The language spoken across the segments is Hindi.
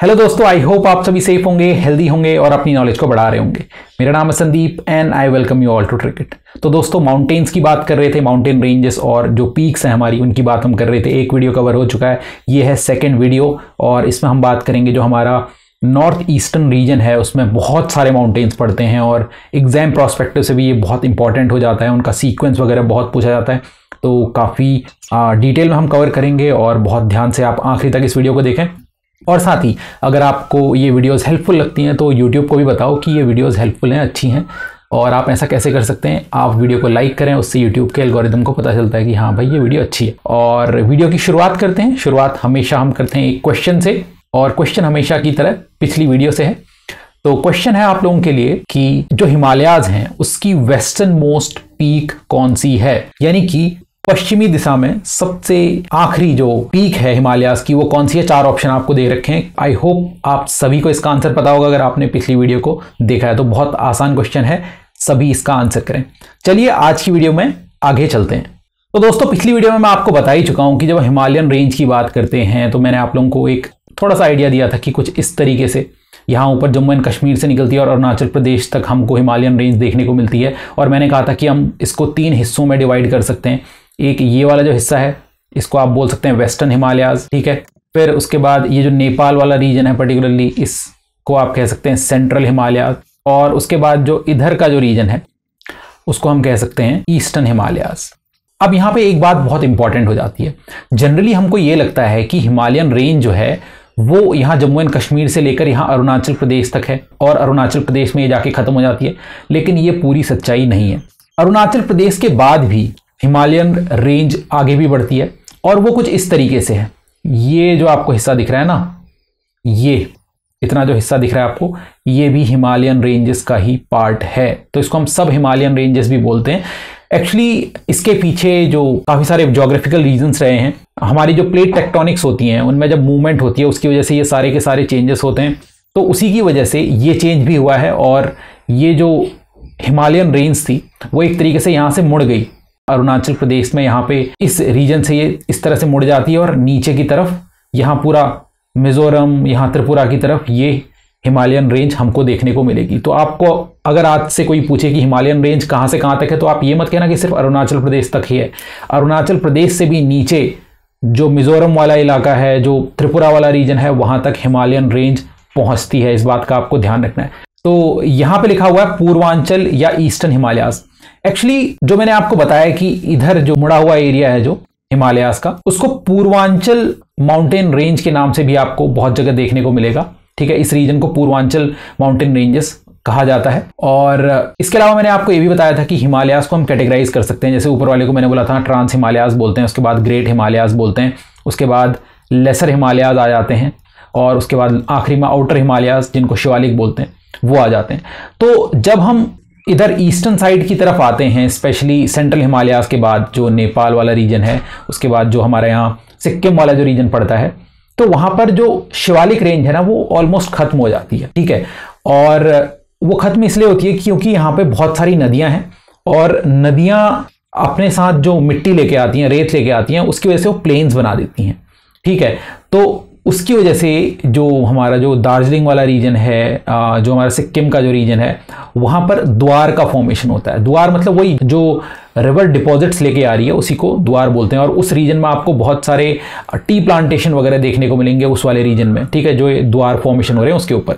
हेलो दोस्तों आई होप आप सभी सेफ़ होंगे हेल्दी होंगे और अपनी नॉलेज को बढ़ा रहे होंगे। मेरा नाम है Sandeep and I welcome you all to Tricket तो दोस्तों माउंटेन्स की बात कर रहे थे माउंटेन रेंजेस और जो पीक्स हैं हमारी, उनकी बात हम कर रहे थे। एक वीडियो कवर हो चुका है, ये है सेकेंड वीडियो और इसमें हम बात करेंगे जो हमारा नॉर्थ ईस्टर्न रीजन है, उसमें बहुत सारे माउंटेन्स पड़ते हैं और एग्ज़ाम प्रॉस्पेक्टिव से भी ये बहुत इंपॉर्टेंट हो जाता है, उनका सीक्वेंस वगैरह बहुत पूछा जाता है। तो काफ़ी डिटेल में हम कवर करेंगे और बहुत ध्यान से आप आखिरी तक इस वीडियो को देखें। और साथ ही, अगर आपको ये वीडियोस हेल्पफुल लगती हैं तो यूट्यूब को भी बताओ कि ये वीडियोस हेल्पफुल हैं, अच्छी हैं। और आप ऐसा कैसे कर सकते हैं? आप वीडियो को लाइक करें, उससे यूट्यूब के एल्गोरिदम को पता चलता है कि हाँ भाई, ये वीडियो अच्छी है। और वीडियो की शुरुआत करते हैं। शुरुआत हमेशा हम करते हैं एक क्वेश्चन से। और क्वेश्चन हमेशा की तरह पिछली वीडियो से है। तो क्वेश्चन है आप लोगों के लिए कि जो हिमालयाज हैं, उसकी वेस्टर्न मोस्ट पीक कौन सी है? यानी कि पश्चिमी दिशा में सबसे आखिरी जो पीक है हिमालयाज की, वो कौन सी है? चार ऑप्शन आपको दे रखे हैं। आई होप आप सभी को इसका आंसर पता होगा, अगर आपने पिछली वीडियो को देखा है तो बहुत आसान क्वेश्चन है। सभी इसका आंसर करें। चलिए आज की वीडियो में आगे चलते हैं। तो दोस्तों, पिछली वीडियो में मैं आपको बता ही चुका हूँ कि जब हिमालयन रेंज की बात करते हैं तो मैंने आप लोगों को एक थोड़ा सा आइडिया दिया था कि कुछ इस तरीके से यहाँ ऊपर जम्मू एंड कश्मीर से निकलती है और अरुणाचल प्रदेश तक हमको हिमालयन रेंज देखने को मिलती है। और मैंने कहा था कि हम इसको तीन हिस्सों में डिवाइड कर सकते हैं। एक ये वाला जो हिस्सा है, इसको आप बोल सकते हैं वेस्टर्न हिमालयाज ठीक है? फिर उसके बाद ये जो नेपाल वाला रीजन है पर्टिकुलरली इसको आप कह सकते हैं सेंट्रल हिमालयाज और उसके बाद जो इधर का जो रीजन है, उसको हम कह सकते हैं ईस्टर्न हिमालयाज अब यहाँ पे एक बात बहुत इंपॉर्टेंट हो जाती है। जनरली हमको ये लगता है कि हिमालयन रेंज जो है, वो यहाँ जम्मू एंड कश्मीर से लेकर यहाँ अरुणाचल प्रदेश तक है और अरुणाचल प्रदेश में ये जाके ख़त्म हो जाती है, लेकिन ये पूरी सच्चाई नहीं है। अरुणाचल प्रदेश के बाद भी हिमालयन रेंज आगे भी बढ़ती है और वो कुछ इस तरीके से है। ये जो आपको हिस्सा दिख रहा है ना, ये, इतना जो हिस्सा दिख रहा है आपको, ये भी हिमालयन रेंजेस का ही पार्ट है। तो इसको हम सब हिमालयन रेंजेस भी बोलते हैं। एक्चुअली इसके पीछे जो काफ़ी सारे जोग्राफिकल रीजंस रहे हैं, हमारी जो प्लेट टेक्टोनिक्स होती हैं, उनमें जब मूवमेंट होती है, उसकी वजह से ये सारे के सारे चेंजेस होते हैं। तो उसी की वजह से ये चेंज भी हुआ है और ये जो हिमालयन रेंज थी, वो एक तरीके से यहाँ से मुड़ गई। अरुणाचल प्रदेश में यहाँ पे इस रीजन से ये इस तरह से मुड़ जाती है और नीचे की तरफ़ यहाँ पूरा मिजोरम, यहाँ त्रिपुरा की तरफ़ ये हिमालयन रेंज हमको देखने को मिलेगी। तो आपको अगर आज से कोई पूछे कि हिमालयन रेंज कहाँ से कहाँ तक है तो आप ये मत कहना कि सिर्फ़ अरुणाचल प्रदेश तक ही है। अरुणाचल प्रदेश से भी नीचे जो मिजोरम वाला इलाका है, जो त्रिपुरा वाला रीजन है, वहाँ तक हिमालयन रेंज पहुँचती है। इस बात का आपको ध्यान रखना है। तो यहाँ पे लिखा हुआ है, पूर्वांचल या ईस्टर्न हिमालयास एक्चुअली जो मैंने आपको बताया कि इधर जो मुड़ा हुआ एरिया है जो हिमालयास का, उसको पूर्वांचल माउंटेन रेंज के नाम से भी आपको बहुत जगह देखने को मिलेगा। ठीक है, इस रीजन को पूर्वांचल माउंटेन रेंजेस कहा जाता है। और इसके अलावा मैंने आपको ये भी बताया था कि हिमालयास को हम कैटेगराइज कर सकते हैं। जैसे ऊपर वाले को मैंने बोला था ट्रांस हिमालयास बोलते हैं, उसके बाद ग्रेट हिमालयास बोलते हैं, उसके बाद लेसर हिमालयाज आ जाते हैं, और उसके बाद आखिरी में आउटर हिमालयाज जिनको शिवालिक बोलते हैं, वो आ जाते हैं। तो जब हम इधर ईस्टर्न साइड की तरफ़ आते हैं, स्पेशली सेंट्रल हिमालयाज के बाद जो नेपाल वाला रीजन है, उसके बाद जो हमारे यहाँ सिक्किम वाला जो रीजन पड़ता है तो वहाँ पर जो शिवालिक रेंज है ना, वो ऑलमोस्ट खत्म हो जाती है, ठीक है? और वो खत्म इसलिए होती है क्योंकि यहाँ पे बहुत सारी नदियाँ हैं और नदियाँ अपने साथ जो मिट्टी लेके आती हैं, रेत लेके आती हैं, उसकी वजह से वो प्लेन्स बना देती हैं, ठीक है? तो उसकी वजह से जो हमारा जो दार्जिलिंग वाला रीजन है जो हमारा सिक्किम का जो रीजन है, वहाँ पर द्वार का फॉर्मेशन होता है। द्वार मतलब वही जो रिवर डिपॉजिट्स लेके आ रही है, उसी को द्वार बोलते हैं। और उस रीजन में आपको बहुत सारे टी प्लांटेशन वगैरह देखने को मिलेंगे उस वाले रीजन में। ठीक है, जो द्वार फॉर्मेशन हो रहे हैं उसके ऊपर।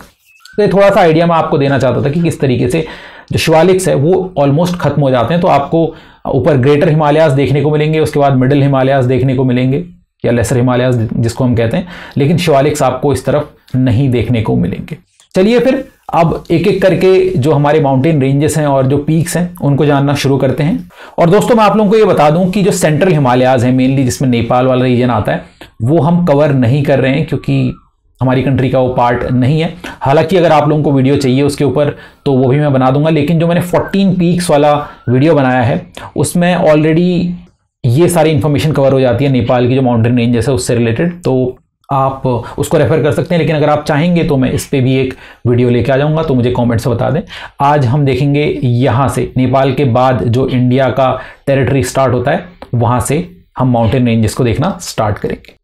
तो थोड़ा सा आइडिया मैं आपको देना चाहता था कि किस तरीके से जो शिवालिक्स है, वो ऑलमोस्ट खत्म हो जाते हैं। तो आपको ऊपर ग्रेटर हिमालयाज देखने को मिलेंगे, उसके बाद मिडिल हिमालयाज देखने को मिलेंगे। या लेसर हिमालयाज जिसको हम कहते हैं, लेकिन शिवालिक्स आपको इस तरफ़ नहीं देखने को मिलेंगे। चलिए फिर, अब एक एक करके जो हमारे माउंटेन रेंजेस हैं और जो पीक्स हैं, उनको जानना शुरू करते हैं। और दोस्तों, मैं आप लोगों को ये बता दूँ कि जो सेंट्रल हिमालयाज हैं मेनली जिसमें नेपाल वाला रीजन आता है, वो हम कवर नहीं कर रहे हैं, क्योंकि हमारी कंट्री का वो पार्ट नहीं है। हालाँकि अगर आप लोगों को वीडियो चाहिए उसके ऊपर तो वो भी मैं बना दूँगा, लेकिन जो मैंने 14 पीक्स वाला वीडियो बनाया है, उसमें ऑलरेडी ये सारी इन्फॉर्मेशन कवर हो जाती है नेपाल की जो माउंटेन रेंजेस है उससे रिलेटेड तो आप उसको रेफर कर सकते हैं, लेकिन अगर आप चाहेंगे तो मैं इस पर भी एक वीडियो लेके आ जाऊँगा तो मुझे कमेंट से बता दें। आज हम देखेंगे यहाँ से, नेपाल के बाद जो इंडिया का टेरिटरी स्टार्ट होता है, वहाँ से हम माउंटेन रेंजेस को देखना स्टार्ट करेंगे।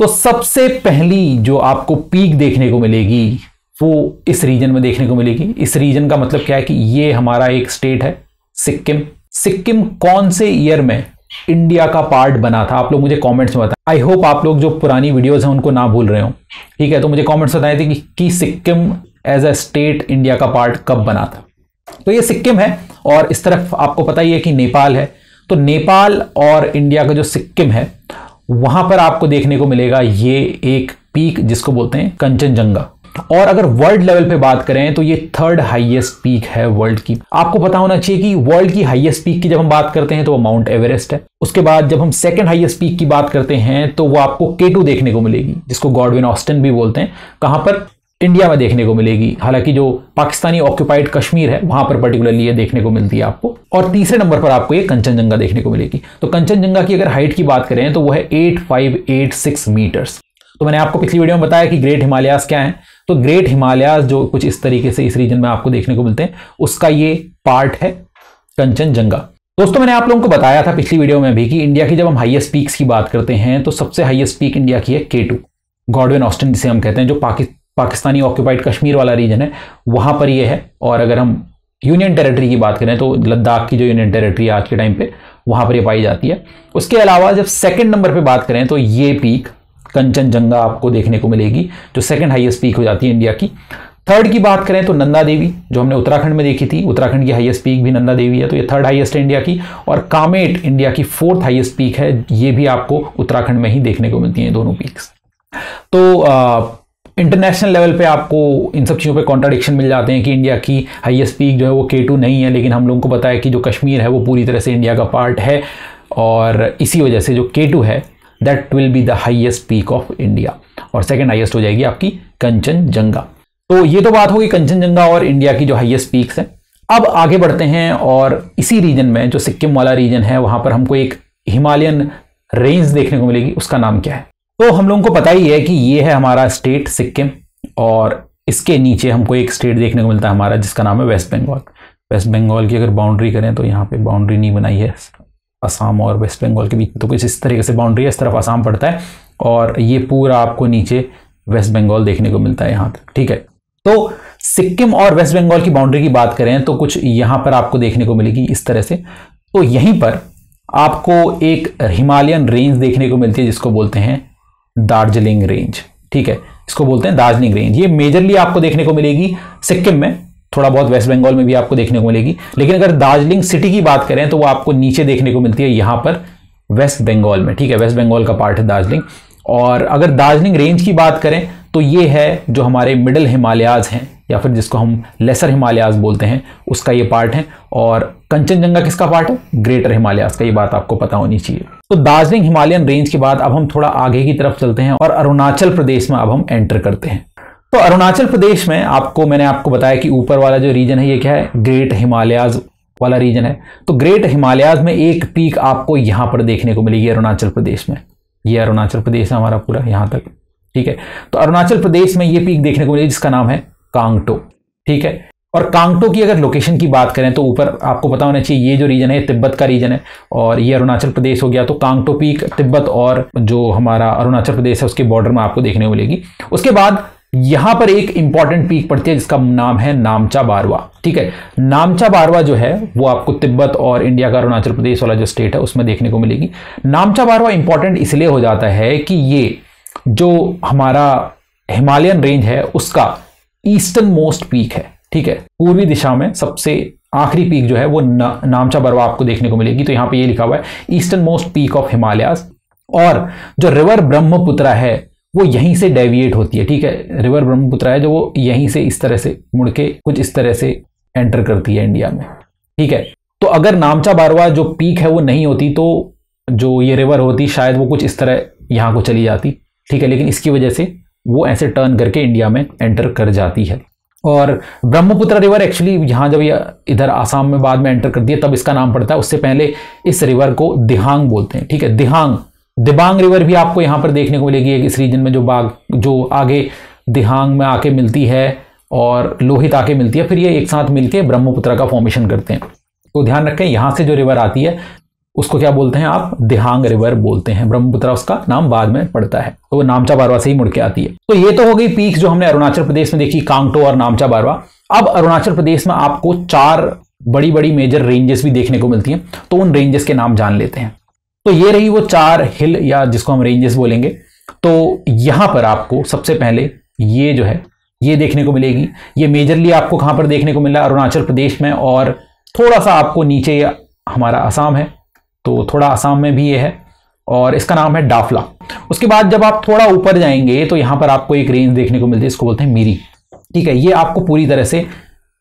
तो सबसे पहली जो आपको पीक देखने को मिलेगी, वो इस रीजन में देखने को मिलेगी। इस रीजन का मतलब क्या है कि ये हमारा एक स्टेट है, सिक्किम। सिक्किम कौन से ईयर में इंडिया का पार्ट बना था। आप लोग मुझे कमेंट्स में बताएँ। आई होप आप लोग जो पुरानी वीडियोस हैं उनको ना भूल रहे हो। ठीक है तो मुझे कमेंट्स बताए थे कि, कि Sikkim as a state India का पार्ट कब बना था। तो ये सिक्किम है और इस तरफ़ आपको पता ही है कि नेपाल है। तो नेपाल और इंडिया का जो सिक्किम है वहाँ पर आपको देखने को मिलेगा ये एक पीक जिसको बोलते हैं कंचनजंगा। और अगर वर्ल्ड लेवल पे बात करें तो ये थर्ड हाईएस्ट पीक है वर्ल्ड की। आपको पता होना चाहिए कि वर्ल्ड की हाईएस्ट पीक की जब हम बात करते हैं तो वो माउंट एवरेस्ट है। उसके बाद जब हम सेकंड हाईएस्ट पीक की बात करते हैं तो वो आपको केटू देखने को मिलेगी, जिसको गॉडविन ऑस्टिन भी बोलते हैं। कहाँ पर? इंडिया में देखने को मिलेगी। हालाँकि जो पाकिस्तानी ऑक्यूपाइड कश्मीर है, वहाँ पर पर्टिकुलरली ये देखने को मिलती है आपको। और तीसरे नंबर पर आपको ये कंचनजंगा देखने को मिलेगी। तो कंचनजंगा की अगर हाइट की बात करें तो वो है eight five eight six metres तो मैंने आपको पिछली वीडियो में बताया कि ग्रेट हिमालयास क्या है। तो ग्रेट हिमालयास जो कुछ इस तरीके से इस रीजन में आपको देखने को मिलते हैं उसका ये पार्ट है कंचनजंगा। दोस्तों मैंने आप लोगों को बताया था पिछली वीडियो में भी कि इंडिया की जब हम हाईएस्ट पीक्स की बात करते हैं तो सबसे हाईएस्ट पीक इंडिया की है के टू गॉडविन ऑस्टिन जिसे हम कहते हैं जो पाकि, पाकिस्तानी ऑक्यूपाइड कश्मीर वाला रीजन है वहाँ पर ये है। और अगर हम यूनियन टेरिटरी की बात करें तो लद्दाख की जो यूनियन टेरिटरी आज के टाइम पे वहाँ पर ये पाई जाती है। उसके अलावा जब सेकंड नंबर पे बात करें तो ये पीक कंचनजंगा आपको देखने को मिलेगी, जो सेकंड हाईएस्ट पीक हो जाती है इंडिया की। थर्ड की बात करें तो नंदा देवी, जो हमने उत्तराखंड में देखी थी, उत्तराखंड की हाईएस्ट पीक भी नंदा देवी है तो ये थर्ड हाईएस्ट है इंडिया की, और कामेट इंडिया की फोर्थ हाईएस्ट पीक है, ये भी आपको उत्तराखंड में ही देखने को मिलती हैं दोनों पीक्स तो इंटरनेशनल लेवल पे आपको इन सब चीज़ों पे कॉन्ट्राडिक्शन मिल जाते हैं कि इंडिया की हाईएस्ट पीक जो है वो के नहीं है, लेकिन हम लोगों को है कि जो कश्मीर है वो पूरी तरह से इंडिया का पार्ट है, और इसी वजह से जो के है that will be the highest peak of India और सेकेंड हाइएस्ट हो जाएगी आपकी कंचनजंगा तो ये तो बात होगी कंचनजंगा और इंडिया की जो हाइएस्ट पीक्स है। अब आगे बढ़ते हैं और इसी रीजन में, जो सिक्किम वाला रीजन है, वहाँ पर हमको एक हिमालयन रेंज देखने को मिलेगी। उसका नाम क्या है? तो हम लोगों को पता ही है कि ये है हमारा स्टेट सिक्किम और इसके नीचे हमको एक स्टेट देखने को मिलता है हमारा, जिसका नाम है वेस्ट बंगाल वेस्ट बंगाल की अगर बाउंड्री करें तो यहाँ पे बाउंड्री नहीं बनाई है। असम और वेस्ट बंगाल के बीच। तो कुछ इस तरीके से बाउंड्री है, इस तरफ़ असम पड़ता है और ये पूरा आपको नीचे वेस्ट बंगाल देखने को मिलता है यहाँ तक, ठीक है? तो सिक्किम और वेस्ट बंगाल की बाउंड्री की बात करें तो कुछ यहाँ पर आपको देखने को मिलेगी इस तरह से। तो यहीं पर आपको एक हिमालयन रेंज देखने को मिलती है, जिसको बोलते हैं दार्जिलिंग रेंज ठीक है? इसको बोलते हैं दार्जिलिंग रेंज ये मेजरली आपको देखने को मिलेगी सिक्किम में। थोड़ा बहुत वेस्ट बंगाल में भी आपको देखने को मिलेगी। लेकिन अगर दार्जिलिंग सिटी की बात करें तो वो आपको नीचे देखने को मिलती है यहाँ पर वेस्ट बंगाल में। ठीक है, वेस्ट बंगाल का पार्ट है दार्जिलिंग। और अगर दार्जिलिंग रेंज की बात करें तो ये है जो हमारे मिडल हिमालयाज हैं, या फिर जिसको हम लेसर हिमालयाज बोलते हैं, उसका ये पार्ट है। और कंचनजंगा किसका पार्ट है? ग्रेटर हिमालयाज का, ये बात आपको पता होनी चाहिए। तो दार्जिलिंग हिमालयन रेंज के बाद अब हम थोड़ा आगे की तरफ़ चलते हैं और अरुणाचल प्रदेश में अब हम एंटर करते हैं। तो अरुणाचल प्रदेश में आपको, मैंने आपको बताया कि ऊपर वाला जो रीजन है, ये क्या है? ग्रेट हिमालयाज वाला रीजन है। तो ग्रेट हिमालयाज में एक पीक आपको यहाँ पर देखने को मिलेगी अरुणाचल प्रदेश में। ये अरुणाचल प्रदेश है हमारा पूरा, यहाँ तक। ठीक है? तो अरुणाचल प्रदेश में ये पीक देखने को मिलेगी, जिसका नाम है कांगटो ठीक है? और कांगटो की अगर लोकेशन की बात करें तो ऊपर आपको पता होना चाहिए, ये जो रीजन है तिब्बत का रीजन है। और ये अरुणाचल प्रदेश हो गया तो कांगटो पीक तिब्बत और जो हमारा अरुणाचल प्रदेश है, उसके बॉर्डर में आपको देखने को मिलेगी। उसके बाद यहाँ पर एक इंपॉर्टेंट पीक पड़ती है जिसका नाम है नामचा बारवा ठीक है? नामचा बारवा जो है वो आपको तिब्बत और इंडिया का अरुणाचल प्रदेश वाला जो स्टेट है उसमें देखने को मिलेगी। नामचा बारवा इंपॉर्टेंट इसलिए हो जाता है कि ये जो हमारा हिमालयन रेंज है उसका ईस्टर्न मोस्ट पीक है ठीक है? पूर्वी दिशा में सबसे आखिरी पीक जो है वो ना, नामचा बरवा आपको देखने को मिलेगी। तो यहाँ पे ये लिखा हुआ है eastern most peak of Himalayas और जो रिवर ब्रह्मपुत्रा है वो यहीं से डेविएट होती है, ठीक है? रिवर ब्रह्मपुत्र है जो वो यहीं से इस तरह से मुड़ के कुछ इस तरह से एंटर करती है इंडिया में, ठीक है? तो अगर नामचा बारवा जो पीक है वो नहीं होती तो जो ये रिवर होती, शायद वो कुछ इस तरह यहाँ को चली जाती, ठीक है? लेकिन इसकी वजह से वो ऐसे टर्न करके इंडिया में एंटर कर जाती है। और ब्रह्मपुत्र रिवर एक्चुअली यहाँ जब ये इधर आसाम में बाद में एंटर करती है, तब इसका नाम पड़ता है, उससे पहले इस रिवर को दिहांग बोलते हैं, ठीक है? दिहांग। दिबांग रिवर भी आपको यहाँ पर देखने को मिलेगी इस रीजन में जो बाग, जो आगे दिहांग में आके मिलती है और लोहित आके मिलती है, फिर ये एक साथ मिलकर ब्रह्मपुत्र का फॉर्मेशन करते हैं। तो ध्यान रखें, यहाँ से जो रिवर आती है, उसको क्या बोलते हैं आप? दिहांग रिवर बोलते हैं। ब्रह्मपुत्र उसका नाम बाद में पड़ता है। तो वो नामचा बारवा से ही मुड़ के आती है। तो ये तो हो गई पीक जो हमने अरुणाचल प्रदेश में देखी, कांगटो और नामचा बारवा अब अरुणाचल प्रदेश में आपको चार बड़ी बड़ी मेजर रेंजेस भी देखने को मिलती हैं। तो उन रेंजेस के नाम जान लेते हैं। तो ये रही वो चार हिल या जिसको हम रेंजेस बोलेंगे। तो यहाँ पर आपको सबसे पहले ये जो है, ये देखने को मिलेगी। ये मेजरली आपको कहाँ पर देखने को मिला अरुणाचल प्रदेश में और थोड़ा सा आपको नीचे हमारा आसाम है। तो थोड़ा आसाम में भी ये है और इसका नाम है डाफला। उसके बाद जब आप थोड़ा ऊपर जाएँगे तो यहाँ पर आपको एक रेंज देखने को मिलती है, इसको बोलते हैं मीरी। ठीक है, ये आपको पूरी तरह से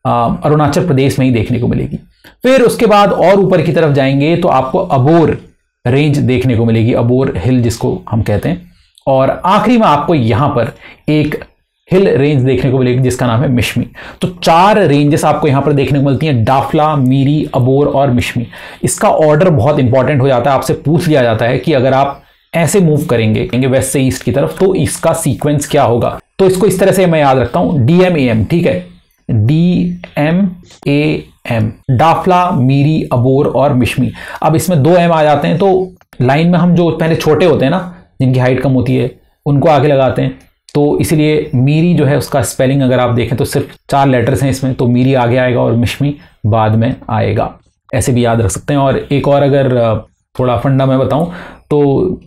अरुणाचल प्रदेश में ही देखने को मिलेगी। फिर उसके बाद और ऊपर की तरफ़ जाएँगे तो आपको अबोर रेंज देखने को मिलेगी, अबोर हिल जिसको हम कहते हैं। और आखिरी में आपको यहाँ पर एक हिल रेंज देखने को मिलेगी, जिसका नाम है मिश्मी। तो चार रेंजेस आपको यहाँ पर देखने को मिलती हैं, डाफला, मीरी, अबोर और मिश्मी। इसका ऑर्डर बहुत इंपॉर्टेंट हो जाता है, आपसे पूछ लिया जाता है कि अगर आप ऐसे मूव करेंगे, कहेंगे वेस्ट से ईस्ट की तरफ़ तो इसका सीक्वेंस क्या होगा? तो इसको इस तरह से मैं याद रखता हूँ डी एम ए एम ठीक है? D M A M Dafla Miri Abor और मिशमी अब इसमें दो एम आ जाते हैं तो लाइन में हम जो पहले छोटे होते हैं ना, जिनकी हाइट कम होती है, उनको आगे लगाते हैं. तो इसीलिए मीरी जो है, उसका स्पेलिंग अगर आप देखें तो सिर्फ़ चार लेटर्स हैं इसमें तो मीरी आगे आएगा और मिशमी बाद में आएगा. ऐसे भी याद रख सकते हैं. और एक और अगर थोड़ा फंडा मैं बताऊँ तो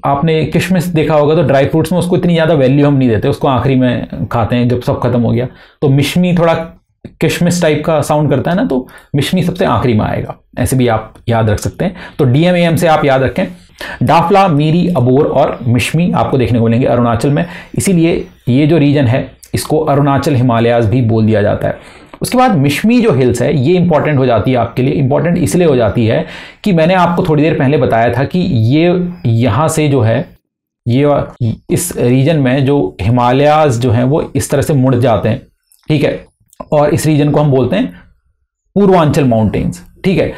आपने किशमिश देखा होगा तो ड्राई फ्रूट्स में उसको इतनी ज़्यादा वैल्यू हम नहीं देते, उसको आखिरी में खाते हैं, जब सब खत्म हो गया. तो मिशमी थोड़ा किशमिश टाइप का साउंड करता है ना तो मिश्मी सबसे आखिरी में आएगा। ऐसे भी आप याद रख सकते हैं। तो डीएमएम से आप याद रखें। डाफला मीरी अबोर और मिशमी आपको देखने को मिलेंगे अरुणाचल में। इसीलिए ये जो रीजन है, इसको अरुणाचल हिमालयाज भी बोल दिया जाता है। उसके बाद मिशमी जो हिल्स है, ये इंपॉर्टेंट हो जाती है आपके लिए। इंपॉर्टेंट इसलिए हो जाती है कि मैंने आपको थोड़ी देर पहले बताया था कि ये यहाँ से जो है, ये इस रीजन में जो हिमालयाज जो हैं, वो इस तरह से मुड़ जाते हैं। ठीक है? और इस रीजन को हम बोलते हैं पूर्वांचल माउंटेन्स ठीक है?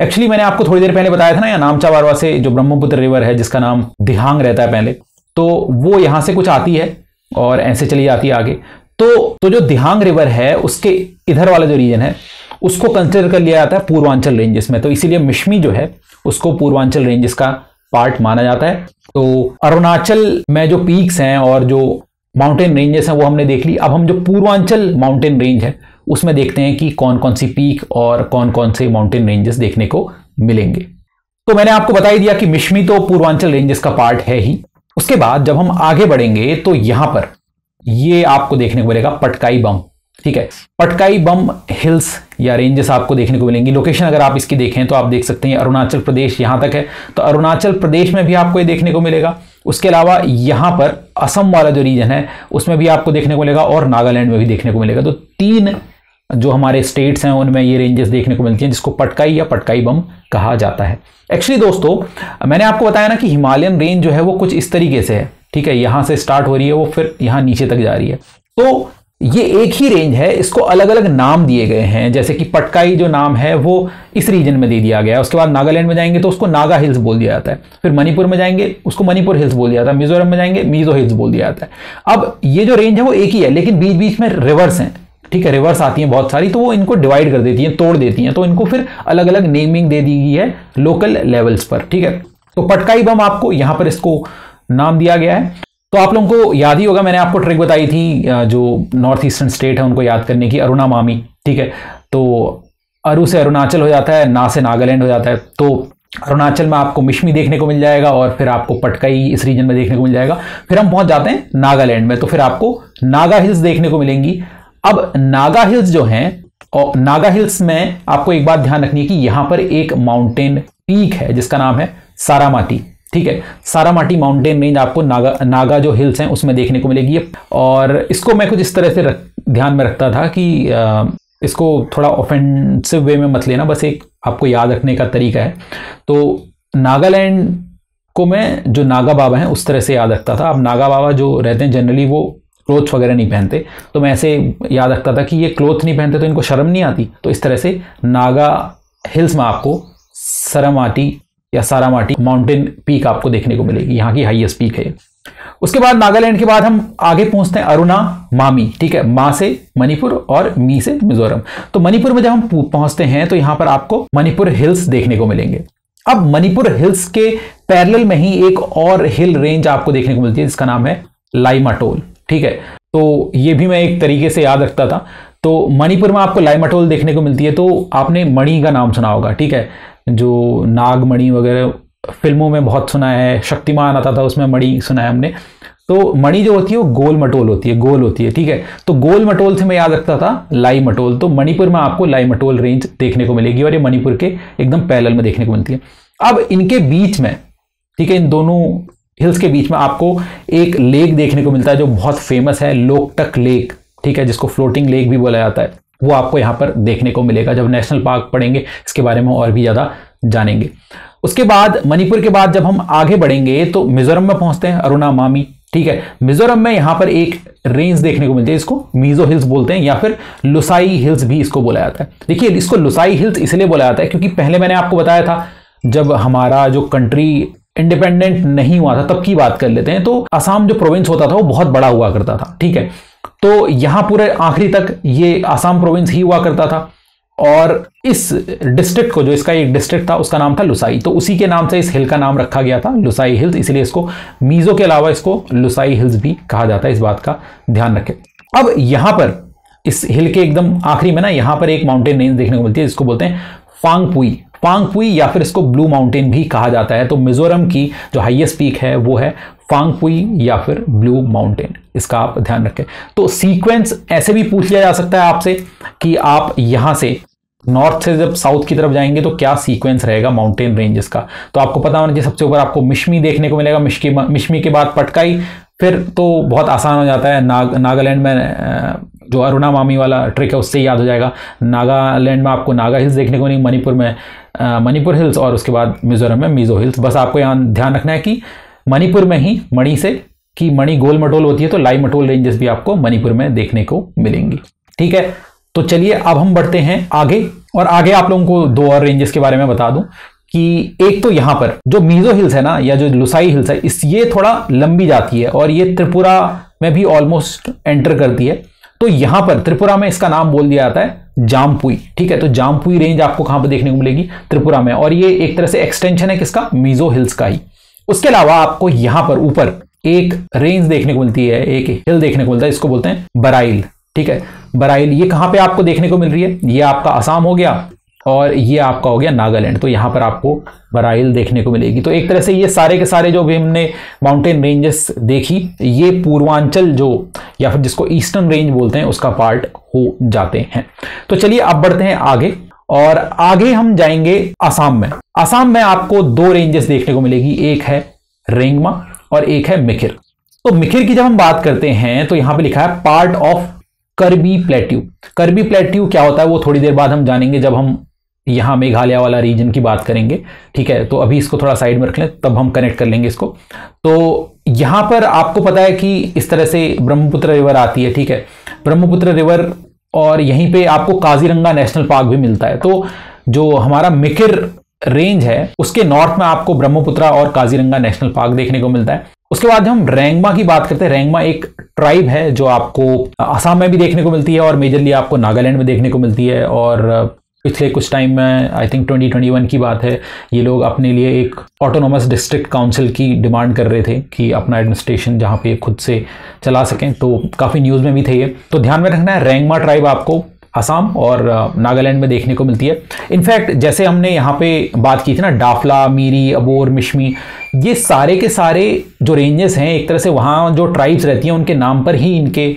एक्चुअली मैंने आपको थोड़ी देर पहले बताया था ना या नामचा बारवा से जो ब्रह्मपुत्र रिवर है, जिसका नाम दिहांग रहता है पहले तो वो यहाँ से कुछ आती है और ऐसे चली जाती है आगे। तो तो जो दिहांग रिवर है, उसके इधर वाला जो रीजन है, उसको कंसिडर कर लिया जाता है पूर्वांचल रेंजेस में। तो इसीलिए मिश्मी जो है, उसको पूर्वांचल रेंजेस का पार्ट माना जाता है। तो अरुणाचल में जो पीक्स हैं और जो माउंटेन रेंजेस हैं वो हमने देख ली। अब हम जो पूर्वांचल माउंटेन रेंज है, उसमें देखते हैं कि कौन कौन सी पीक और कौन कौन से माउंटेन रेंजेस देखने को मिलेंगे। तो मैंने आपको बता ही दिया कि मिश्मी तो पूर्वांचल रेंजेस का पार्ट है ही। उसके बाद जब हम आगे बढ़ेंगे तो यहाँ पर ये आपको देखने को मिलेगा पटकाई बम, ठीक है? पटकाई बम हिल्स या रेंजेस आपको देखने को मिलेंगी। लोकेशन अगर आप इसकी देखें तो आप देख सकते हैं अरुणाचल प्रदेश यहाँ तक है। तो अरुणाचल प्रदेश में भी आपको ये देखने को मिलेगा। उसके अलावा यहाँ पर असम वाला जो रीजन है, उसमें भी आपको देखने को मिलेगा और नागालैंड में भी देखने को मिलेगा। तो तीन जो हमारे स्टेट्स हैं, उनमें ये रेंजेस देखने को मिलती हैं, जिसको पटकाई या पटकाई बम कहा जाता है। एक्चुअली दोस्तों, मैंने आपको बताया ना कि हिमालयन रेंज जो है, वो कुछ इस तरीके से है। ठीक है, यहाँ से स्टार्ट हो रही है, वो फिर यहाँ नीचे तक जा रही है। तो ये एक ही रेंज है, इसको अलग अलग नाम दिए गए हैं। जैसे कि पटकाई जो नाम है, वो इस रीजन में दे दिया गया। है उसके बाद नागालैंड में जाएँगे तो उसको नागा हिल्स बोल दिया जाता है। फिर मणिपुर में जाएँगे, उसको मणिपुर हिल्स बोल दिया जाता है। मिजोरम में जाएँगे, मिजो हिल्स बोल दिया जाता है। अब ये जो रेंज है, वो एक ही है, लेकिन बीच बीच में रिवर्स हैं। ठीक है रिवर्स आती हैं बहुत सारी तो वो इनको डिवाइड कर देती हैं, तोड़ देती हैं। तो इनको फिर अलग अलग नेमिंग दे दी गई है लोकल लेवल्स पर। ठीक है तो पटकाई बम आपको यहाँ पर इसको नाम दिया गया है। तो आप लोगों को याद ही होगा, मैंने आपको ट्रिक बताई थी जो नॉर्थ ईस्टर्न स्टेट है, उनको याद करने की अरुणा मामी ठीक है? तो अरु से अरुणाचल हो जाता है, ना से नागालैंड हो जाता है तो अरुणाचल में आपको मिशमी देखने को मिल जाएगा और फिर आपको पटकई इस रीजन में देखने को मिल जाएगा। फिर हम पहुँच जाते हैं नागालैंड में तो फिर आपको नागा हिल्स देखने को मिलेंगी। अब नागा हिल्स जो हैं और नागा हिल्स में आपको एक बात ध्यान रखनी है कि यहाँ पर एक माउंटेन पीक है, जिसका नाम है सारामाटी। ठीक है? सारामाटी माउंटेन रेंज आपको नागा नागा जो हिल्स हैं उसमें देखने को मिलेगी। और इसको मैं कुछ इस तरह से रख, ध्यान में रखता था कि इसको थोड़ा ऑफेंसिव वे में मत लेना बस एक आपको याद रखने का तरीका है। तो नागालैंड को मैं जो नागा बाबा हैं उस तरह से याद रखता था। अब नागा बाबा जो रहते हैं जनरली वो क्लोथ्स वगैरह नहीं पहनते। तो मैं ऐसे याद रखता था कि ये क्लोथ नहीं पहनते तो इनको शर्म नहीं आती। तो इस तरह से नागा हिल्स में आपको सरमाटी या सारामाटी माउंटेन पीक आपको देखने को मिलेगी, यहाँ की हाईएस्ट पीक है उसके बाद नागालैंड के बाद हम आगे पहुँचते हैं अरुणा, मामी, ठीक है? मा से मणिपुर और मी से मिजोरम। तो मणिपुर में जब हम पहुँचते हैं तो यहाँ पर आपको मणिपुर हिल्स देखने को मिलेंगे। अब मणिपुर हिल्स के पैरेलल में ही एक और हिल रेंज आपको देखने को मिलती है, जिसका नाम है लाइमाटोल ठीक है? तो ये भी मैं एक तरीके से याद रखता था। तो मणिपुर में आपको लाइमाटोल देखने को मिलती है तो आपने मणि का नाम सुना होगा, ठीक है? जो नागमणि वगैरह फ़िल्मों में बहुत सुना है, शक्तिमान आता था, उसमें मणि सुना है हमने। तो मणि जो होती है, वो गोल मटोल होती है, गोल होती है, ठीक है? तो गोल मटोल से मैं याद रखता था, लाई मटोल। तो मणिपुर में आपको लाई मटोल रेंज देखने को मिलेगी और ये मणिपुर के एकदम पैरल में देखने को मिलती है। अब इनके बीच में, ठीक है, इन दोनों हिल्स के बीच में आपको एक लेक देखने को मिलता है जो बहुत फ़ेमस है, लोकटक लेक, ठीक है, जिसको फ्लोटिंग लेक भी बोला जाता है। वो आपको यहाँ पर देखने को मिलेगा जब नेशनल पार्क पढ़ेंगे इसके बारे में और भी ज़्यादा जानेंगे। उसके बाद, मणिपुर के बाद जब हम आगे बढ़ेंगे तो मिजोरम में पहुँचते हैं, अरुणा मामी, ठीक है? मिजोरम में यहाँ पर एक रेंज देखने को मिलती है, इसको मीजो हिल्स बोलते हैं, या फिर लुसाई हिल्स भी इसको बोला जाता है। देखिए, इसको लुसाई हिल्स इसलिए बोला जाता है क्योंकि पहले मैंने आपको बताया था, जब हमारा जो कंट्री इंडिपेंडेंट नहीं हुआ था, तब की बात कर लेते हैं तो असम जो प्रोविंस होता था, वो बहुत बड़ा हुआ करता था, ठीक है? तो यहाँ पूरे आखिरी तक ये आसाम प्रोविंस ही हुआ करता था। और इस डिस्ट्रिक्ट को जो इसका एक डिस्ट्रिक्ट था, उसका नाम था लुसाई। तो उसी के नाम से इस हिल का नाम रखा गया था, लुसाई हिल्स इसलिए इसको मीजो के अलावा इसको लुसाई हिल्स भी कहा जाता है। इस बात का ध्यान रखें। अब यहाँ पर, इस हिल के एकदम आखिरी में ना, यहाँ पर एक माउंटेन रेंज देखने को मिलती है, जिसको बोलते हैं फांगपुई। फांगपुई या फिर इसको ब्लू माउंटेन भी कहा जाता है। तो मिजोरम की जो हाईएस्ट पीक है वो है फांगपुई या फिर ब्लू माउंटेन। इसका आप ध्यान रखें। तो सीक्वेंस ऐसे भी पूछ लिया जा सकता है आपसे कि आप यहाँ से नॉर्थ से जब साउथ की तरफ़ जाएँगे तो क्या सीक्वेंस रहेगा माउंटेन रेंजेस का? तो आपको पता होना चाहिए, सबसे ऊपर आपको मिश्मी देखने को मिलेगा। मिश्मी मिश्मी के बाद पटकाई। फिर तो बहुत आसान हो जाता है। नाग, नागालैंड में जो अरुणा मामी वाला ट्रिक है, उससे याद हो जाएगा। नागालैंड में आपको नागा हिल्स देखने को नहीं मणिपुर में मणिपुर हिल्स और उसके बाद मिजोरम में मिजो हिल्स। बस आपको यहाँ ध्यान रखना है कि मणिपुर में ही मणि से कि मणि गोल मटोल होती है तो लाई मटोल रेंजेस भी आपको मणिपुर में देखने को मिलेंगी। ठीक है? तो चलिए अब हम बढ़ते हैं आगे और आगे आप लोगों को दो और रेंजेस के बारे में बता दूँ कि एक तो यहाँ पर जो मीजो हिल्स है ना या जो लुसाई हिल्स है, इस ये थोड़ा लंबी जाती है और ये त्रिपुरा में भी ऑलमोस्ट एंटर करती है। तो यहाँ पर त्रिपुरा में इसका नाम बोल दिया जाता है जामपुई, ठीक है? तो जामपुई रेंज आपको कहाँ पर देखने को मिलेगी? त्रिपुरा में। और ये एक तरह से एक्सटेंशन है किसका? मीजो हिल्स का ही। उसके अलावा आपको यहाँ पर ऊपर एक रेंज देखने को मिलती है, एक हिल देखने को मिलता है, इसको बोलते हैं बराइल ठीक है? बराइल ये कहाँ पे आपको देखने को मिल रही है? ये आपका आसाम हो गया और ये आपका हो गया नागालैंड। तो यहाँ पर आपको बराइल देखने को मिलेगी। तो एक तरह से ये सारे के सारे जो भी हमने माउंटेन रेंजेस देखी, ये पूर्वांचल जो, या फिर जिसको ईस्टर्न रेंज बोलते हैं, उसका पार्ट हो जाते हैं। तो चलिए अब बढ़ते हैं आगे, और आगे हम जाएँगे आसाम में। आसाम में आपको दो रेंजेस देखने को मिलेगी, एक है रेंगमा और एक है मिखिर। तो मिखिर की जब हम बात करते हैं तो यहाँ पे लिखा है part of Karbi plateau Karbi plateau क्या होता है, वो थोड़ी देर बाद हम जानेंगे जब हम यहाँ मेघालय वाला रीजन की बात करेंगे, ठीक है? तो अभी इसको थोड़ा साइड में रख लें, तब हम कनेक्ट कर लेंगे इसको। तो यहाँ पर आपको पता है कि इस तरह से ब्रह्मपुत्र रिवर आती है, ठीक है? ब्रह्मपुत्र रिवर और यहीं पे आपको काजीरंगा नेशनल पार्क भी मिलता है। तो जो हमारा मिकिर रेंज है, उसके नॉर्थ में आपको ब्रह्मपुत्रा और काजीरंगा नेशनल पार्क देखने को मिलता है। उसके बाद हम रैंगमा की बात करते हैं। रैंगमा एक ट्राइब है जो आपको असम में भी देखने को मिलती है और मेजरली आपको नागालैंड में देखने को मिलती है और पिछले कुछ टाइम में आई थिंक 2021 की बात है, ये लोग अपने लिए एक ऑटोनोमस डिस्ट्रिक्ट काउंसिल की डिमांड कर रहे थे कि अपना एडमिनिस्ट्रेशन जहाँ पे खुद से चला सकें। तो काफ़ी न्यूज़ में भी थे ये। तो ध्यान में रखना है रैंगमा ट्राइब आपको असम और नागालैंड में देखने को मिलती है। इनफैक्ट जैसे हमने यहाँ पे बात की थी ना डाफला मीरी अबोर मिशमी ये सारे के सारे जो रेंजेस हैं, एक तरह से वहाँ जो ट्राइब्स रहती हैं, उनके नाम पर ही इनके,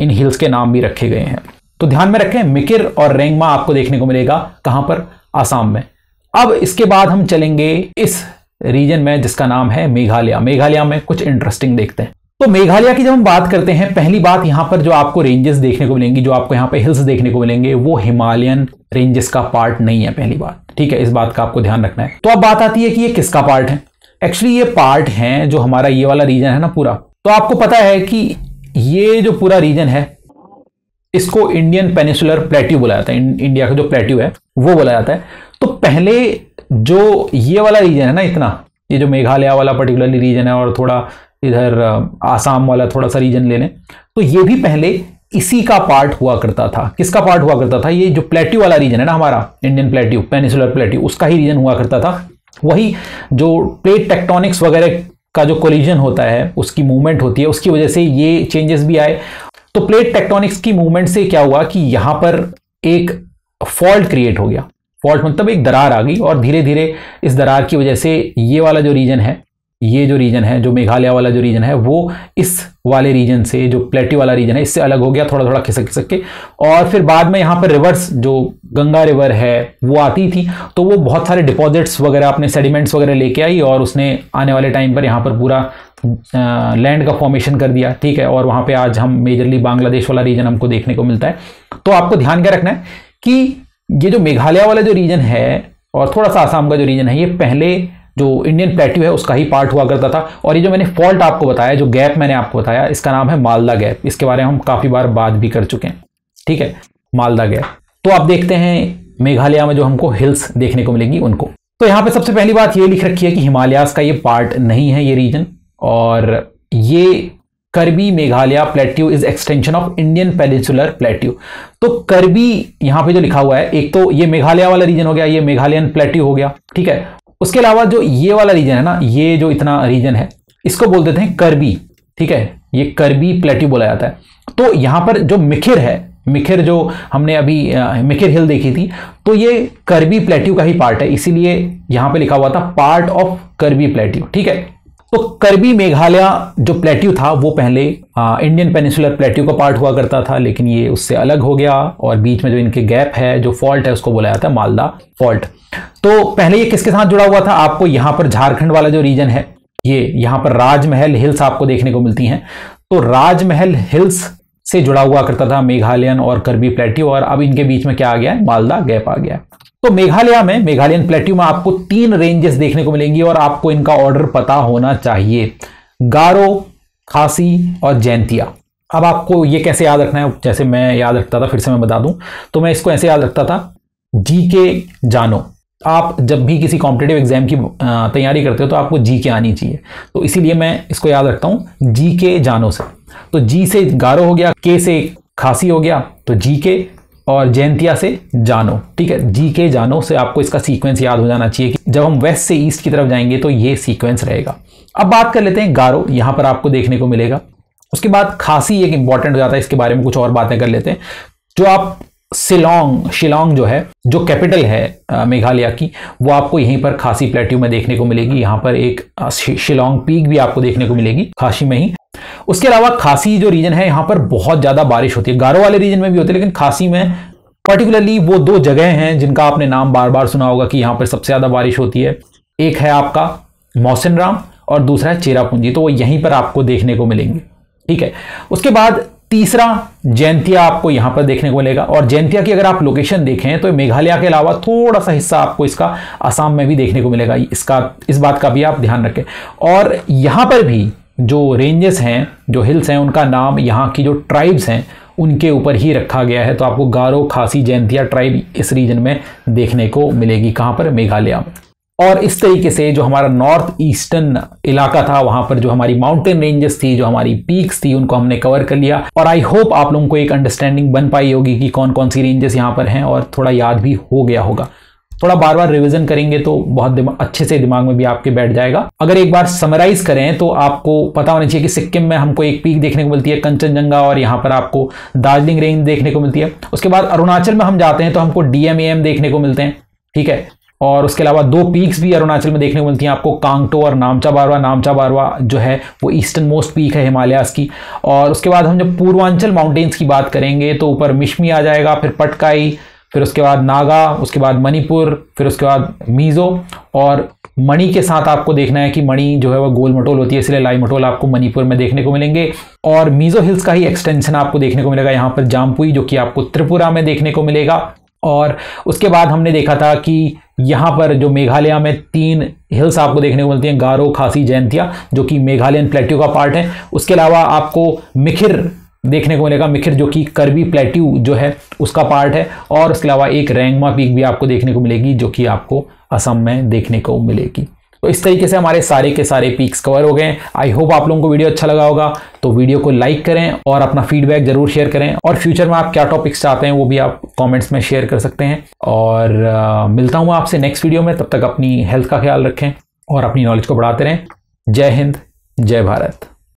इन हिल्स के नाम भी रखे गए हैं। तो ध्यान में रखें, मिकिर और रेंगमा आपको देखने को मिलेगा कहाँ पर? आसाम में। अब इसके बाद हम चलेंगे इस रीजन में जिसका नाम है मेघालय। मेघालय में कुछ इंटरेस्टिंग देखते हैं। तो मेघालय की जब हम बात करते हैं, पहली बात यहाँ पर जो आपको रेंजेस देखने को मिलेंगी, जो आपको यहाँ पर हिल्स देखने को मिलेंगे, वो हिमालयन रेंजेस का पार्ट नहीं है पहली बात। ठीक है, इस बात का आपको ध्यान रखना है। तो अब बात आती है कि ये किसका पार्ट है? एक्चुअली ये पार्ट है जो हमारा ये वाला रीजन है ना पूरा। तो आपको पता है कि ये जो पूरा रीजन है इसको इंडियन पेनिसुलर प्लेट्यू बोला जाता है। इंडिया का जो प्लेट्यू है, वो बोला जाता है। तो पहले जो ये वाला रीजन है ना इतना, ये जो मेघालय वाला पर्टिकुलरली रीजन है और थोड़ा इधर आसाम वाला थोड़ा सा रीजन ले लें तो ये भी पहले इसी का पार्ट हुआ करता था। किसका पार्ट हुआ करता था? ये जो प्लेट्यू वाला रीजन है ना हमारा इंडियन प्लेट्यू पेनिसुलर प्लेट्यू उसका ही रीजन हुआ करता था। वही जो प्लेट टेक्टोनिक्स वगैरह का जो कोलिजन होता है, उसकी मूवमेंट होती है, उसकी वजह से ये चेंजेस भी आए। तो प्लेट टेक्टोनिक्स की मूवमेंट से क्या हुआ कि यहाँ पर एक फॉल्ट क्रिएट हो गया। फॉल्ट मतलब एक दरार आ गई और धीरे धीरे इस दरार की वजह से ये वाला जो रीजन है, ये जो रीजन है, जो मेघालय वाला जो रीजन है, वो इस वाले रीजन से, जो प्लेटी वाला रीजन है, इससे अलग हो गया थोड़ा थोड़ा खिसक खिसक के। और फिर बाद में यहाँ पर रिवर्स जो गंगा रिवर है, वो आती थी। तो वो बहुत सारे डिपॉजिट्स वगैरह अपने सेडिमेंट्स वगैरह लेके आई और उसने आने वाले टाइम पर यहाँ पर पूरा लैंड का फॉर्मेशन कर दिया, ठीक है? और वहाँ पे आज हम मेजरली बांग्लादेश वाला रीजन हमको देखने को मिलता है। तो आपको ध्यान क्या रखना है कि ये जो मेघालय वाला जो रीजन है और थोड़ा सा आसाम का जो रीजन है, ये पहले जो इंडियन प्लेट्यू है, उसका ही पार्ट हुआ करता था। और ये जो मैंने फॉल्ट आपको बताया, जो गैप मैंने आपको बताया, इसका नाम है मालदा गैप इसके बारे में हम काफ़ी बार बात भी कर चुके हैं, ठीक है? मालदा गैप तो आप देखते हैं मेघालय में जो हमको हिल्स देखने को मिलेंगी उनको। तो यहाँ पे सबसे पहली बात ये लिख रखी है कि हिमालयास का ये पार्ट नहीं है ये रीजन और ये Karbi Meghalaya plateau is extension of Indian peninsular plateau तो करबी यहाँ पे जो लिखा हुआ है, एक तो ये मेघालय वाला रीजन हो गया, ये मेघालयन प्लेट्यू हो गया, ठीक है? उसके अलावा जो ये वाला रीजन है ना, ये जो इतना रीजन है, इसको बोल देते हैं करबी, ठीक है? ये करबी प्लेट्यू बोला जाता है। तो यहाँ पर जो मिखिर है, मिखिर जो हमने अभी मिखिर हिल देखी थी तो ये करबी प्लेट्यू का ही पार्ट है, इसीलिए यहाँ पे लिखा हुआ था पार्ट ऑफ़ करबी प्लेट्यू ठीक है? तो करबी मेघालय जो प्लेट्यू था वो पहले आ, इंडियन पेनिसुलर प्लेट्यू का पार्ट हुआ करता था लेकिन ये उससे अलग हो गया और बीच में जो इनके गैप है जो फॉल्ट है उसको बोला जाता है मालदा फॉल्ट तो पहले ये किसके साथ जुड़ा हुआ था? आपको यहाँ पर झारखंड वाला जो रीजन है ये यहाँ पर राजमहल हिल्स आपको देखने को मिलती हैं. तो राजमहल हिल्स से जुड़ा हुआ करता था मेघालयन और करबी प्लेट्यू और अब इनके बीच में क्या आ गया है? मालदा गैप आ गया तो मेघालय में, मेघालयन प्लेट्यू में आपको तीन रेंजेस देखने को मिलेंगी और आपको इनका ऑर्डर पता होना चाहिए। गारो, खासी और जैंतिया। अब आपको ये कैसे याद रखना है, जैसे मैं याद रखता था, फिर से मैं बता दूँ। तो मैं इसको ऐसे याद रखता था जी के जानो। आप जब भी किसी कॉम्पिटेटिव एग्ज़ाम की तैयारी करते हो तो आपको जी के आनी चाहिए। तो इसीलिए मैं इसको याद रखता हूँ जी के जानो से। तो जी से गारो हो गया के से खासी हो गया तो जी के और जयंतिया से जानो, ठीक है? जी के जानो से आपको इसका सीक्वेंस याद हो जाना चाहिए कि जब हम वेस्ट से ईस्ट की तरफ़ जाएँगे तो ये सीक्वेंस रहेगा। अब बात कर लेते हैं गारो यहाँ पर आपको देखने को मिलेगा। उसके बाद खासी एक इंपॉर्टेंट हो जाता है, इसके बारे में कुछ और बातें कर लेते हैं। जो आप शिलोंग शिलोंग जो है, जो कैपिटल है मेघालय की, वो आपको यहीं पर खासी प्लेट्यू में देखने को मिलेगी। यहाँ पर एक शिलोंग पीक भी आपको देखने को मिलेगी, खासी में ही। उसके अलावा खासी जो रीजन है, यहाँ पर बहुत ज़्यादा बारिश होती है। गारो वाले रीजन में भी होती है, लेकिन खासी में पर्टिकुलरली वो दो जगह हैं जिनका आपने नाम बार बार सुना होगा कि यहाँ पर सबसे ज़्यादा बारिश होती है। एक है आपका मौसिन राम और दूसरा है चेरापूंजी। तो वो यहीं पर आपको देखने को मिलेंगे। ठीक है? उसके बाद तीसरा जैंतिया आपको यहाँ पर देखने को मिलेगा। और जैंतिया की अगर आप लोकेशन देखें तो मेघालय के अलावा थोड़ा सा हिस्सा आपको इसका असम में भी देखने को मिलेगा। इसका, इस बात का भी आप ध्यान रखें। और यहाँ पर भी जो रेंजेस हैं, जो हिल्स हैं, उनका नाम यहाँ की जो ट्राइब्स हैं, उनके ऊपर ही रखा गया है। तो आपको गारो, खासी, जैंतिया ट्राइब इस रीजन में देखने को मिलेगी। कहाँ पर? मेघालय में। और इस तरीके से जो हमारा नॉर्थ ईस्टर्न इलाका था, वहाँ पर जो हमारी माउंटेन रेंजेस थी, जो हमारी पीक्स थी, उनको हमने कवर कर लिया। और आई होप आप लोगों को एक अंडरस्टैंडिंग बन पाई होगी कि कौन कौन सी रेंजेस यहाँ पर हैं, और थोड़ा याद भी हो गया होगा। थोड़ा बार बार रिवीजन करेंगे तो बहुत अच्छे से दिमाग में भी आपके बैठ जाएगा। अगर एक बार समराइज करें तो आपको पता होना चाहिए कि सिक्किम में हमको एक पीक देखने को मिलती है, कंचनजंगा, और यहाँ पर आपको दार्जिलिंग रेंज देखने को मिलती है। उसके बाद अरुणाचल में हम जाते हैं तो हमको डीएमएम देखने को मिलते हैं, ठीक है? और उसके अलावा दो पीक्स भी अरुणाचल में देखने को मिलती हैं, आपको कांगटो और नामचा बारवा। नामचा बारवा जो है वो ईस्टर्न मोस्ट पीक है हिमालयास की। और उसके बाद हम जब पूर्वांचल माउंटेन्स की बात करेंगे तो ऊपर मिशमी आ जाएगा, फिर पटकाई फिर उसके बाद नागा, उसके बाद मणिपुर, फिर उसके बाद मीज़ो। और मणि के साथ आपको देखना है कि मणि जो है वो गोल मटोल होती है, इसलिए लाई मटोल आपको मणिपुर में देखने को मिलेंगे। और मीज़ो हिल्स का ही एक्सटेंशन आपको देखने को मिलेगा, यहाँ पर जामपुई, जो कि आपको त्रिपुरा में देखने को मिलेगा। और उसके बाद हमने देखा था कि यहाँ पर जो मेघालय में तीन हिल्स आपको देखने को मिलती हैं, गारो, खासी जयंतिया जो कि मेघालयन प्लेट्यू का पार्ट है। उसके अलावा आपको मिखिर देखने को मिलेगा। मिखिर जो कि करबी प्लेट्यू जो है उसका पार्ट है। और उसके अलावा एक रैंगमा पीक भी आपको देखने को मिलेगी जो कि आपको असम में देखने को मिलेगी। तो इस तरीके से हमारे सारे के सारे पीक्स कवर हो गए आई होप आप लोगों को वीडियो अच्छा लगा होगा। तो वीडियो को लाइक करें और अपना फीडबैक ज़रूर शेयर करें। और फ्यूचर में आप क्या टॉपिक्स चाहते हैं वो भी आप कमेंट्स में शेयर कर सकते हैं। और आ, मिलता हूँ आपसे नेक्स्ट वीडियो में। तब तक अपनी हेल्थ का ख्याल रखें और अपनी नॉलेज को बढ़ाते रहें। जय हिंद जय भारत।